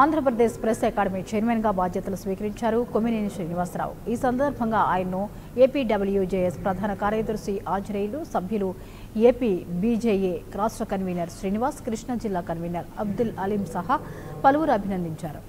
Andhra Pradesh press academy చైర్మన్గా బాధ్యతలు స్వీకరించారు కొమ్మినేని శ్రీనివాసరావు. ఈ సందర్భంగా ఆయన్ను ఏపీడబ్ల్యూజేఎస్ ప్రధాన కార్యదర్శి ఆంజనేయులు సభ్యులు ఏపీ బీజేఏ రాష్ట్ర కన్వీనర్ శ్రీనివాస్ కృష్ణా జిల్లా కన్వీనర్ అబ్దుల్ అలీం సహా పలువురు అభినందించారు.